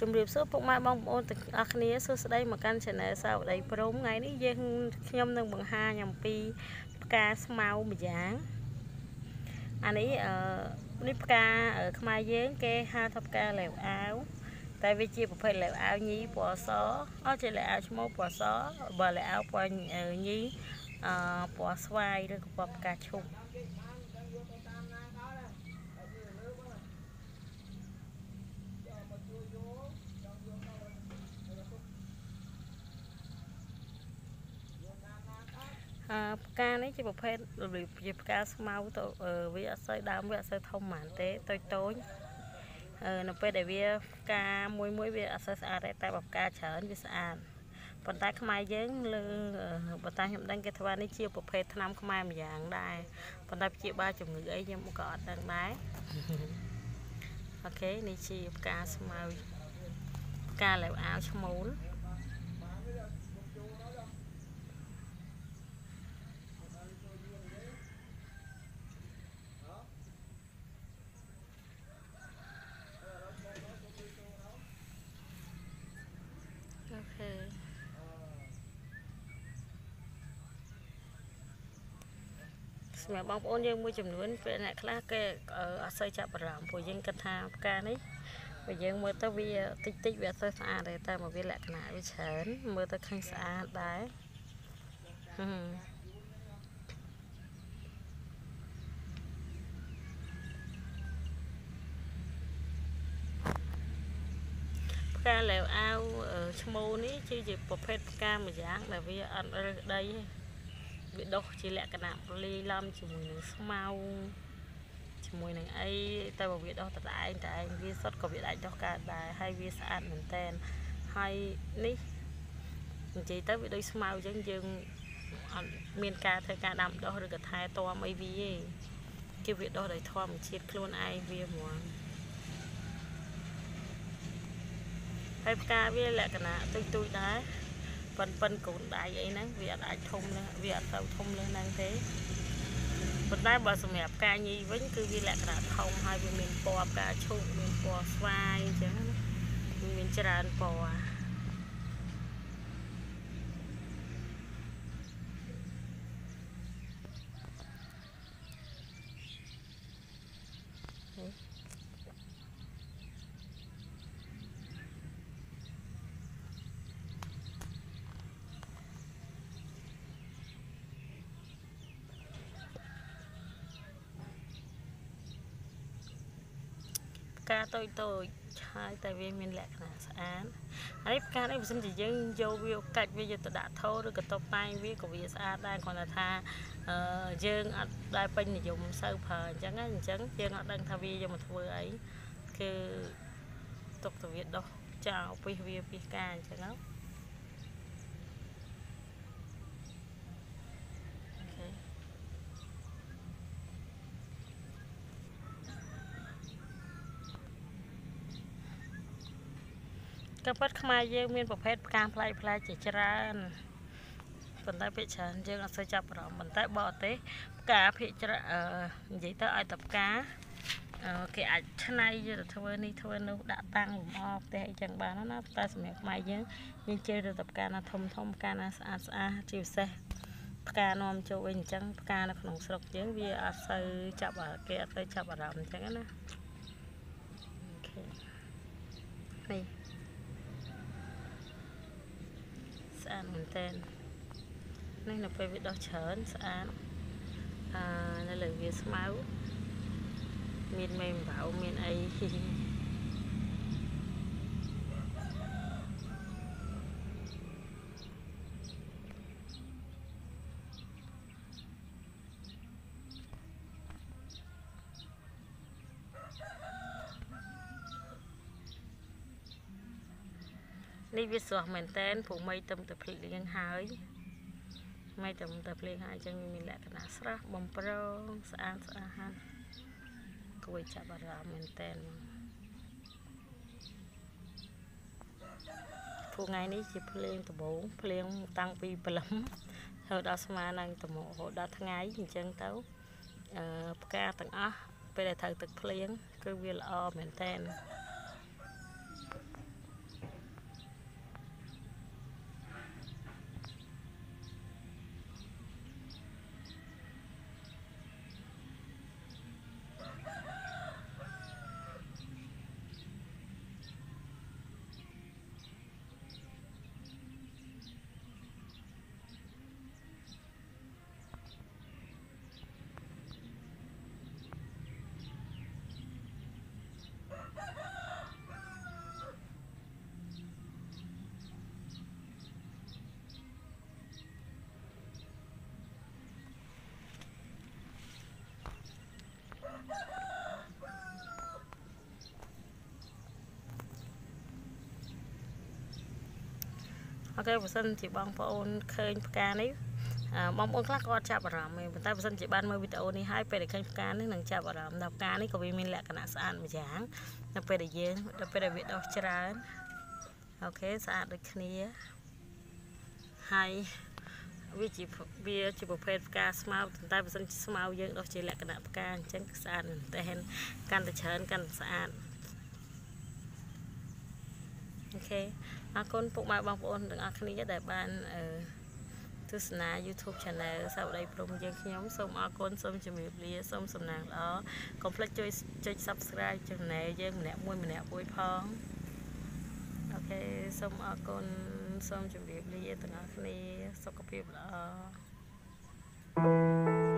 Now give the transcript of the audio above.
ជំរាបសួរពុកម៉ែបងប្អូនទាំងអស់គ្នាសួស្តីមកកាន់ Channel សាវដីព្រមថ្ងៃនេះយើងខ្ញុំនឹងបង្ហាញអំពីផ្កាស្មៅម្យ៉ាងអានេះអឺនេះផ្កាខ្មែរយើង គេហៅថាផ្កាលេវអាវតែវាជាប្រភេទលេវអាវញីពណ៌សអត់ជាលេវអាវឈ្មោះពណ៌សបើលេវអាវពណ៌ញីអឺពណ៌ស្វាយឬក៏ពណ៌ផ្កាឈូក ផ្កានេះជាប្រភេទរបៀបជាផ្កាស្មៅទៅវាអត់សូវដើមវាអត់សូវធំហ្មងទេតូចតូចនៅពេលដែលវាផ្កាមួយមួយវាអត់សូវស្អាតទេតែបើផ្កាច្រើនវាស្អាតប៉ុន្តែខ្មែរយើងលើបើតាខ្ញុំដឹងគេថានេះជាប្រភេទថ្នាំខ្មែរម្យ៉ាងដែរប៉ុន្តែព្យាបាលជំងឺអីខ្ញុំក៏អត់ដឹងដែរអូខេនេះជាផ្កាស្មៅផ្កាលាវអាវឈ្មោល សម្រាប់បងប្អូនយើងមួយចំនួនពេលអ្នកខ្លះគេអត់សូវចាប់អារម្មណ៍ព្រោះយើងគិតថាផ្កានេះបើយើងមើលទៅវាតិចតិចវាអត់សូវស្អាតទេតែមកវាលក្ខណៈវាច្រើនមើលទៅឃើញស្អាតដែរផ្កាលាវអាវឈ្មោះនេះជាប្រភេទផ្កាមួយយ៉ាងដែលវាអត់រើសដីទេ វាដុះជាលក្ខណៈលាយឡំជាមួយនឹងស្មៅជាមួយនឹងអីតែបើវាដុះតតែឯងតែឯងវាសុទ្ធក៏វាអាចដុះកើតដែរហើយវាស្អាតមែនតែនហើយនេះនិយាយទៅវាដូចស្មៅអញ្ចឹងយើងអត់មានការធ្វើការដាំដុះឬក៏ថែទាំអីវាទេគឺវាដុះដោយធម្មជាតិខ្លួនឯងវាហ្មងហើយផ្កាវាលក្ខណៈទុយទុយដែរ ប៉ុនប៉ុនកូនដៃអីហ្នឹងវាអត់អាចធំនឹងវាអត់ទៅធំលើហ្នឹងទេប៉ុន្តែបើសម្រាប់ផ្កាញីវិញគឺវាលក្ខណៈធំហើយវាមានពណ៌ផ្កាឈូកមានពណ៌ស្វាយអញ្ចឹងណាមានច្រើនពណ៌ ផ្កាតូចតូចហើយតែវាមានលក្ខណៈស្អាតហើយផ្កានេះបើសិនជាយើងយកវាកាច់វាយកទៅដាក់ថោឬក៏តុបតែងវាក៏វាស្អាតដែរគ្រាន់តែថាអឺយើងអត់ដែលពេញនិយមសូវប្រើអញ្ចឹងអញ្ចឹងយើងអត់ដឹងថាវាយកមកធ្វើអីគឺទុកទៅវាដុះចោលពីវាពីផ្កាអញ្ចឹងណា ក៏ពិតខ្មែរយើងមានប្រភេទផ្កាផ្លែផ្លែជាច្រើនប៉ុន្តែភាគច្រើនយើងអត់សូវចាប់អារម្មណ៍ប៉ុន្តែបរទេសផ្កាភាគច្រើននិយាយទៅឲ្យតែផ្កាគេអាចឆ្នៃយកទៅធ្វើនេះធ្វើនោះដាក់តាំងលម្អផ្ទះអីចឹងបានណាតែសម្រាប់ខ្មែរយើងយើងជឿទៅតែផ្កាណាធំធំផ្កាណាស្អាតស្អាតជាពិសេសផ្កានាំចូលវិញអញ្ចឹងផ្កានៅក្នុងស្រុកយើងវាអត់សូវចាប់គេអត់សូវចាប់អារម្មណ៍អញ្ចឹងណាអូខេនេះស្អាតមែនតើនេះនៅពេលវាដោះច្រើនស្អាតអឺនៅលើវាស្មៅមានមេម្បៅមានអី នេះវាស្រស់មែនតែនព្រោះមីទឹមតែភ្លៀងហើយមីទឹមតែភ្លៀងហើយអញ្ចឹងមានលក្ខណៈស្រស់បំប្រងស្អាតស្អាតគួរចាប់អារម្មណ៍មែនតែនព្រោះថ្ងៃនេះជាភ្លៀងដំបូងភ្លៀងតាំងពីព្រលឹមរហូតដល់ស្មើនឹងត្មោរហូតដល់ថ្ងៃអញ្ចឹងទៅអឺផ្កាទាំងអស់ពេលដែលត្រូវទឹកភ្លៀងគឺវាល្អមែនតែន អូខេបើសិនជាបងប្អូនឃើញផ្កានេះអឺបងប្អូនខ្លះក៏អត់ចាប់អារម្មណ៍ទេប៉ុន្តែបើសិនជាបានមើលវីដេអូនេះហើយពេលដែលឃើញផ្កានេះនឹងចាប់អារម្មណ៍ដល់ផ្កានេះក៏វាមានលក្ខណៈស្អាតម្យ៉ាងនៅពេលដែលយើងដល់ពេលដែលវាដុះច្រើនអូខេស្អាតដូចគ្នាហើយវាជាវាជាប្រភេទផ្កាស្មៅប៉ុន្តែបើសិនជាស្មៅយើងដុះជាលក្ខណៈផ្កាអញ្ចឹងស្អាតមែនទែនកាន់តែច្រើនកាន់តែស្អាតOK អរគុណពុកម៉ែបងប្អូនទាំងអស់គ្នាដែលបានអឺទស្សនា YouTube Channel សាវតីព្រំយើងខ្ញុំសូមអរគុណសូមជម្រាបលាសូមសំណាងល្អកុំភ្លេចជួយចុច Subscribe Channel យើងម្នាក់មួយម្នាក់មួយផង OK សូមអរគុណសូមជម្រាបលាទាំងអស់គ្នាសុខភាពល្អ